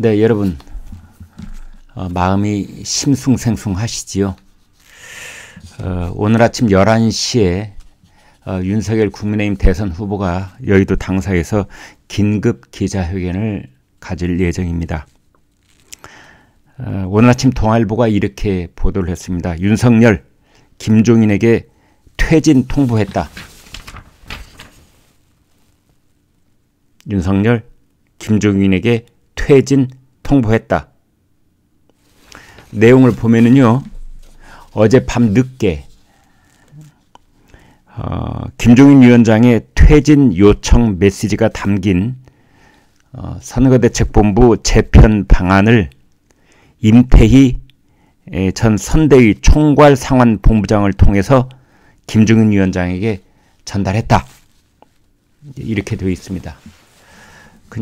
네, 여러분 어, 마음이 심숭생숭하시지요. 어, 오늘 아침 11시에 어, 윤석열 국민의힘 대선 후보가 여의도 당사에서 긴급 기자회견을 가질 예정입니다. 어, 오늘 아침 동아일보가 이렇게 보도를 했습니다. 윤석열, 김종인에게 퇴진 통보했다. 윤석열, 김종인에게 퇴진 통보했다. 내용을 보면은요, 어젯밤 늦게 어, 김종인 위원장의 퇴진 요청 메시지가 담긴 어, 선거대책본부 재편 방안을 임태희 전 선대위 총괄 상환 본부장을 통해서 김종인 위원장에게 전달했다. 이렇게 되어 있습니다.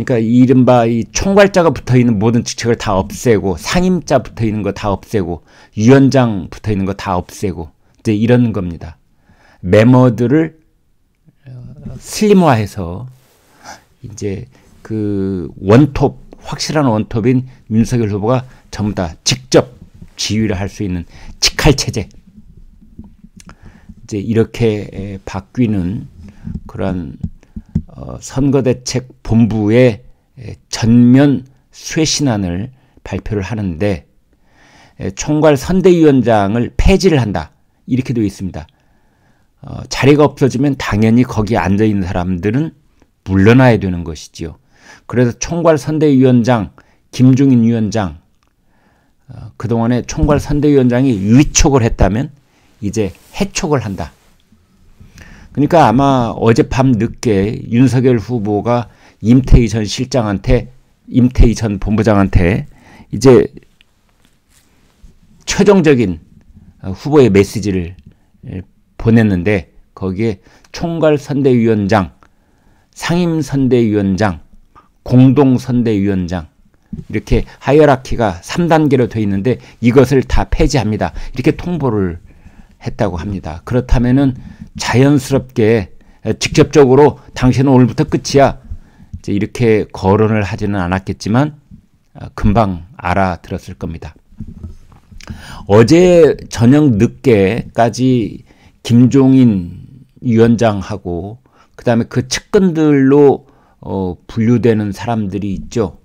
그러니까 이른바 이 총괄자가 붙어 있는 모든 직책을 다 없애고 상임자 붙어 있는 거 다 없애고 위원장 붙어 있는 거 다 없애고 이제 이런 겁니다. 메모들을 어, 슬림화해서 이제 그 원톱 확실한 원톱인 윤석열 후보가 전부 다 직접 지휘를 할 수 있는 직할 체제 이제 이렇게 바뀌는 그런 어, 선거대책 본부의 전면 쇄신안을 발표를 하는데 총괄 선대위원장을 폐지를 한다 이렇게 되어 있습니다. 어, 자리가 없어지면 당연히 거기 앉아 있는 사람들은 물러나야 되는 것이지요. 그래서 총괄 선대위원장 김종인 위원장 어, 그동안에 총괄 선대위원장이 위촉을 했다면 이제 해촉을 한다. 그러니까 아마 어젯밤 늦게 윤석열 후보가 임태희 전 실장한테 임태희 전 본부장한테 이제 최종적인 후보의 메시지를 보냈는데 거기에 총괄 선대위원장, 상임 선대위원장, 공동 선대위원장 이렇게 하이어라키가 3단계로 되어 있는데 이것을 다 폐지합니다. 이렇게 통보를 했다고 합니다. 그렇다면은 자연스럽게 직접적으로 당신은 오늘부터 끝이야. 이렇게 거론을 하지는 않았겠지만 아, 금방 알아들었을 겁니다. 어제 저녁 늦게까지 김종인 위원장하고 그다음에 그 측근들로 어, 분류되는 사람들이 있죠.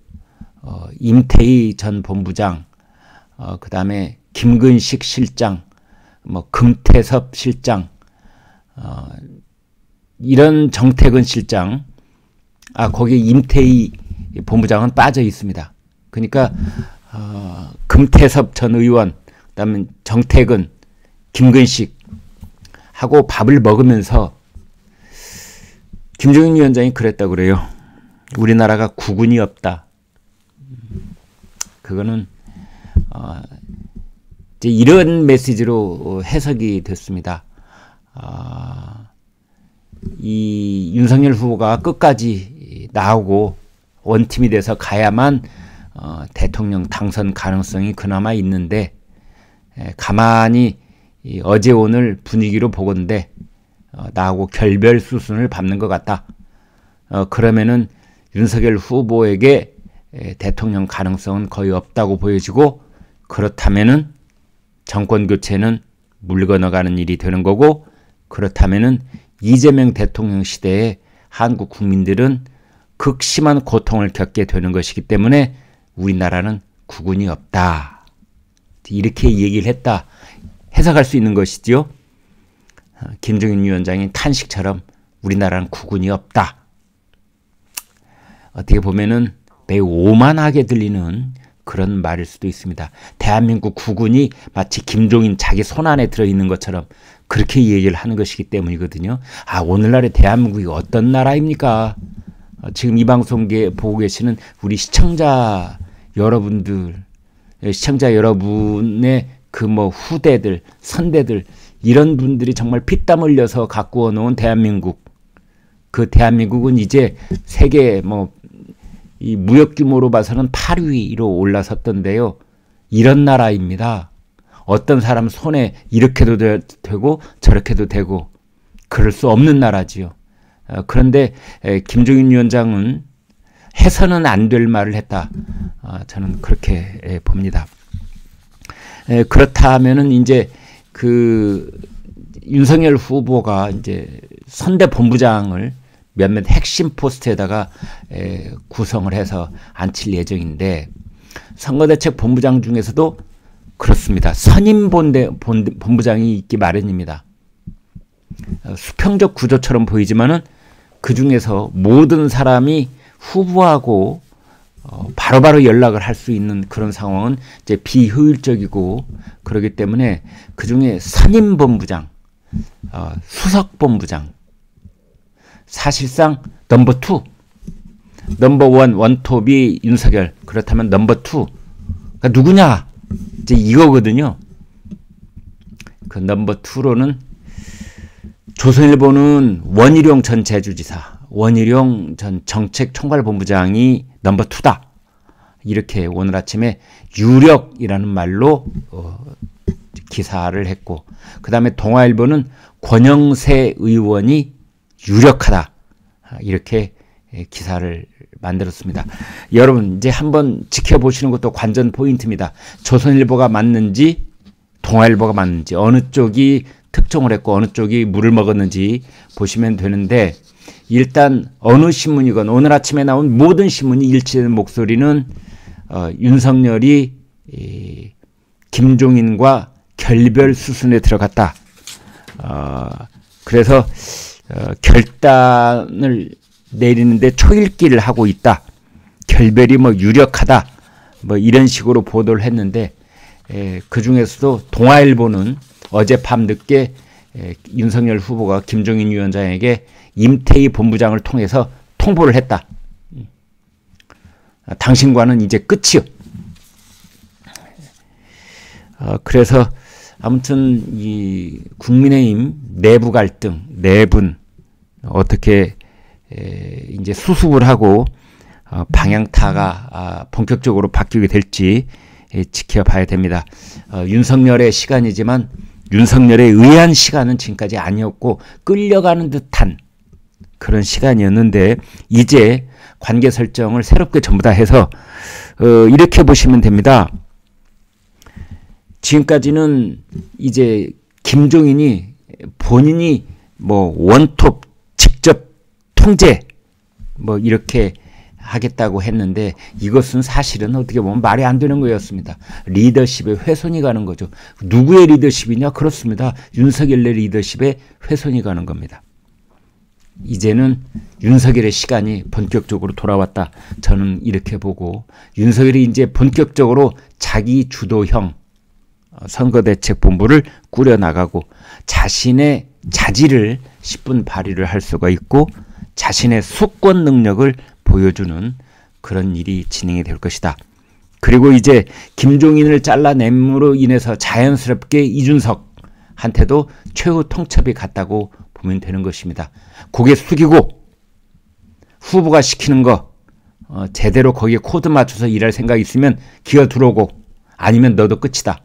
어, 임태희 전 본부장, 어, 그다음에 김근식 실장, 뭐 금태섭 실장, 어, 이런 정태근 실장, 아 거기 임태희 본부장은 빠져 있습니다. 그러니까 어, 금태섭 전 의원, 그다음에 정태근, 김근식 하고 밥을 먹으면서 김종인 위원장이 그랬다 그래요. 우리나라가 국군이 없다. 그거는 어, 이제 이런 메시지로 해석이 됐습니다. 아, 이 윤석열 후보가 끝까지 나오고 원팀이 돼서 가야만 어, 대통령 당선 가능성이 그나마 있는데 에, 가만히 이 어제 오늘 분위기로 보건데 어, 나하고 결별 수순을 밟는 것 같다. 어, 그러면은 윤석열 후보에게 에, 대통령 가능성은 거의 없다고 보여지고 그렇다면은 정권 교체는 물 건너가는 일이 되는 거고 그렇다면은 이재명 대통령 시대에 한국 국민들은 극심한 고통을 겪게 되는 것이기 때문에 우리나라는 국군이 없다. 이렇게 얘기를 했다. 해석할 수 있는 것이지요. 김정인 위원장이 탄식처럼 우리나라는 국군이 없다. 어떻게 보면은 매우 오만하게 들리는 그런 말일 수도 있습니다. 대한민국 국군이 마치 김종인 자기 손 안에 들어있는 것처럼 그렇게 얘기를 하는 것이기 때문이거든요. 아, 오늘날의 대한민국이 어떤 나라입니까? 어, 지금 이 방송계 보고 계시는 우리 시청자 여러분들, 시청자 여러분의 그 뭐 후대들, 선대들, 이런 분들이 정말 피땀 흘려서 가꾸어 놓은 대한민국. 그 대한민국은 이제 세계 뭐 이 무역 규모로 봐서는 8위로 올라섰던데요. 이런 나라입니다. 어떤 사람 손에 이렇게도 되, 고 저렇게도 되고 그럴 수 없는 나라지요. 어, 그런데 에, 김종인 위원장은 해서는 안 될 말을 했다. 어, 저는 그렇게 봅니다. 그렇다면은 이제 그 윤석열 후보가 이제 선대 본부장을 몇몇 핵심 포스트에다가 에, 구성을 해서 앉힐 예정인데 선거대책 본부장 중에서도 그렇습니다. 선임 본대, 본, 본부장이 있기 마련입니다. 어, 수평적 구조처럼 보이지만은 그 중에서 모든 사람이 후보하고 어, 바로바로 바로 연락을 할 수 있는 그런 상황은 이제 비효율적이고 그러기 때문에 그 중에 선임 본부장, 어, 수석 본부장, 사실상 number two, number one 원톱이 윤석열 그렇다면 number two가 누구냐 이제 이거거든요. 그 number two로는 조선일보는 원희룡 전 제주지사, 원희룡 전 정책총괄본부장이 number two다. 이렇게 오늘 아침에 유력이라는 말로 어, 기사를 했고, 그 다음에 동아일보는 권영세 의원이 유력하다. 이렇게 기사를 만들었습니다. 여러분 이제 한번 지켜보시는 것도 관전 포인트입니다. 조선일보가 맞는지 동아일보가 맞는지 어느 쪽이 특종을 했고 어느 쪽이 물을 먹었는지 보시면 되는데 일단 어느 신문이건 오늘 아침에 나온 모든 신문이 일치되는 목소리는 어, 윤석열이 이, 김종인과 결별 수순에 들어갔다. 어, 그래서 어, 결단을 내리는데 초일기를 하고 있다. 결별이 뭐 유력하다. 뭐 이런 식으로 보도를 했는데 에, 그 중에서도 동아일보는 어젯밤 늦게 에, 윤석열 후보가 김종인 위원장에게 임태희 본부장을 통해서 통보를 했다. 아, 당신과는 이제 끝이요. 어, 그래서 아무튼 이 국민의힘 내부 갈등, 내분 어떻게 에, 이제 수습을 하고 어, 방향타가 아, 본격적으로 바뀌게 될지 에, 지켜봐야 됩니다. 어, 윤석열의 시간이지만 윤석열에 의한 시간은 지금까지 아니었고 끌려가는 듯한 그런 시간이었는데 이제 관계 설정을 새롭게 전부 다 해서 어, 이렇게 보시면 됩니다. 지금까지는 이제 김종인이 본인이 뭐 원톱 통제 뭐 이렇게 하겠다고 했는데 이것은 사실은 어떻게 보면 말이 안 되는 거였습니다. 리더십에 훼손이 가는 거죠. 누구의 리더십이냐? 그렇습니다. 윤석열의 리더십에 훼손이 가는 겁니다. 이제는 윤석열의 시간이 본격적으로 돌아왔다. 저는 이렇게 보고 윤석열이 이제 본격적으로 자기 주도형 선거대책본부를 꾸려나가고 자신의 자질을 10분 발휘를 할 수가 있고 자신의 수권 능력을 보여주는 그런 일이 진행이 될 것이다. 그리고 이제 김종인을 잘라냄으로 인해서 자연스럽게 이준석한테도 최후 통첩이 갔다고 보면 되는 것입니다. 고개 숙이고 후보가 시키는 거 어, 제대로 거기에 코드 맞춰서 일할 생각 있으면 기어 들어오고 아니면 너도 끝이다.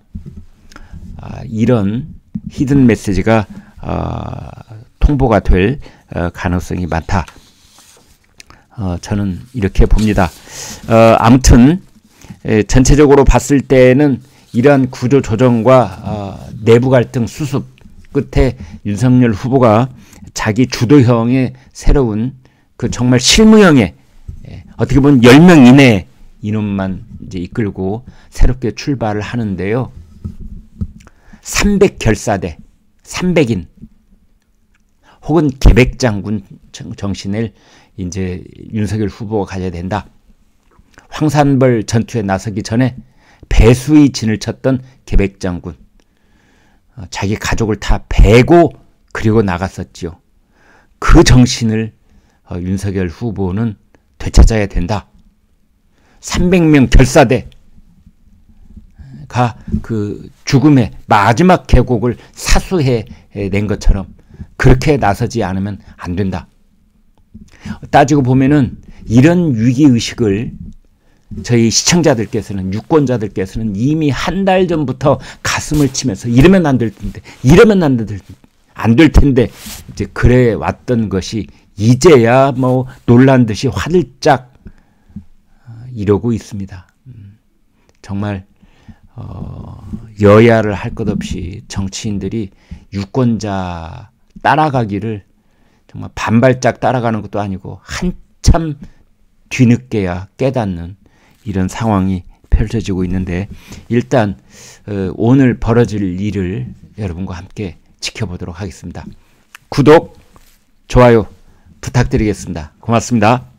아, 이런 hidden 메시지가 어, 통보가 될 어, 가능성이 많다. 어, 저는 이렇게 봅니다. 어, 아무튼 에, 전체적으로 봤을 때는 이러한 구조 조정과 어, 내부 갈등 수습 끝에 윤석열 후보가 자기 주도형의 새로운 그 정말 실무형의 예, 어떻게 보면 10명 이내 인원만 이제 이끌고 새롭게 출발을 하는데요. 300 결사대, 300인 혹은 계백장군 정신을 이제 윤석열 후보가 가져야 된다. 황산벌 전투에 나서기 전에 배수의 진을 쳤던 계백장군. 어, 자기 가족을 다 베고 그리고 나갔었지요. 그 정신을 어, 윤석열 후보는 되찾아야 된다. 300명 결사대 가 그 죽음의 마지막 계곡을 사수해 낸 것처럼 그렇게 나서지 않으면 안 된다. 따지고 보면은 이런 위기의식을 저희 시청자들께서는 유권자들께서는 이미 한 달 전부터 가슴을 치면서 이러면 안 될 텐데 이러면 안 될 텐데 이제 그래 왔던 것이 이제야 뭐 놀란 듯이 화들짝 어, 이러고 있습니다. 음. 정말 어, 여야를 할 것 없이 정치인들이 유권자 따라가기를 정말 반발짝 따라가는 것도 아니고 한참 뒤늦게야 깨닫는 이런 상황이 펼쳐지고 있는데 일단 어, 오늘 벌어질 일을 여러분과 함께 지켜보도록 하겠습니다. 구독, 좋아요 부탁드리겠습니다. 고맙습니다.